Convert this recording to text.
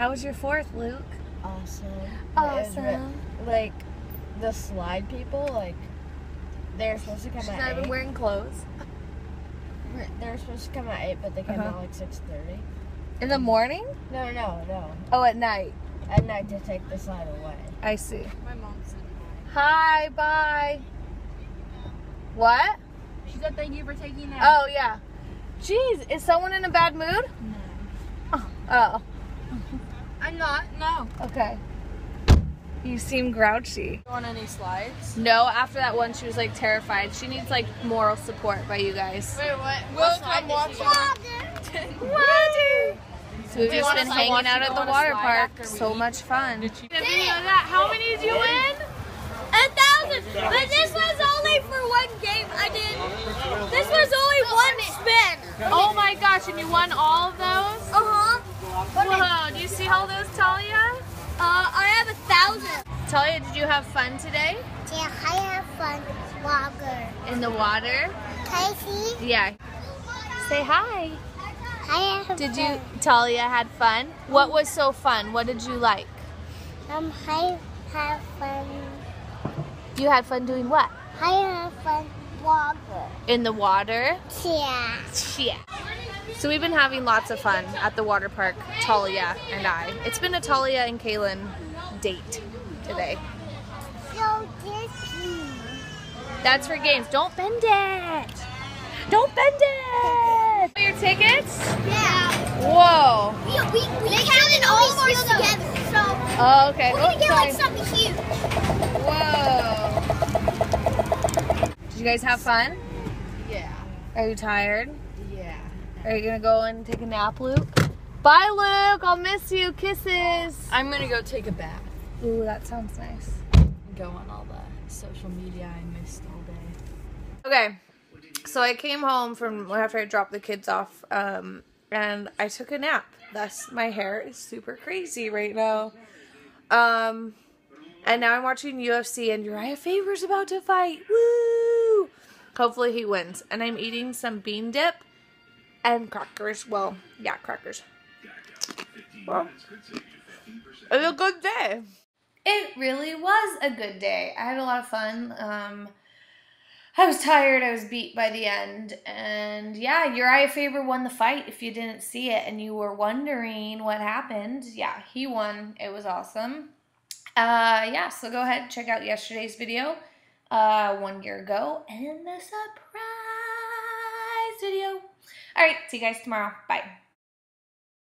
How was your fourth, Luke? Awesome. Awesome. It was re- like the slide people, like they're supposed to come She's at not even eight. wearing clothes. They're supposed to come at eight, but they came Uh-huh. at like six thirty. In the morning? No, no, no. Oh, at night. At night to take the slide away. I see. My mom said Hi, bye. What? She said thank you for taking that. Oh, yeah. Jeez, is someone in a bad mood? No. Oh, I'm not. No. okay. You seem grouchy. On any slides? No, after that one, she was like terrified. She needs like moral support by you guys. Wait, what? We'll come watch So we've just been hanging watch out at the water park. So eat? much fun. Did you- video that? How many did you win? A thousand, but this was only for one game. I did. This was only one spin. Oh my gosh, and you won all of those? Uh huh. Whoa, do you see all those, Talia? Uh, I have a thousand. Talia, did you have fun today? Yeah, I have fun. Walker. In the water? Casey, Yeah. Say hi. I have. Did you, Talia, had fun? What was so fun? What did you like? Um, I have fun. You had fun doing what? I have fun. Walker. In the water? Yeah. Yeah. So we've been having lots of fun at the water park, Talia and I. It's been a Talia and Kaelyn date today. So. That's for games. Don't bend it. Don't bend it. Your tickets? Yeah. Whow. We we we counted all of ours together. So Oh, okay. we're gonna Oh, get sorry. like something huge. Whoa. Did you guys have fun? Yeah. Are you tired? Are you gonna go and take a nap, Luke? Bye, Luke. I'll miss you. Kisses. I'm gonna go take a bath Ooh, that sounds nice. go on all the social media I missed all day. Okay, so I came home from after I dropped the kids off, um, and I took a nap. Thus, my hair is super crazy right now. Um, and now I'm watching UFC, and Uriah Faber's about to fight. Woo! Hopefully, he wins. And I'm eating some bean dip and crackers. Well, yeah, crackers. Well, it's a good day. It really was a good day. I had a lot of fun. Um, I was tired. I was beat by the end. And yeah, Uriah Faber won the fight if you didn't see it and you were wondering what happened. Yeah, he won. It was awesome. Uh, yeah, so go ahead and check out yesterday's video uh, one year ago and the surprise. All right, see you guys tomorrow. Bye.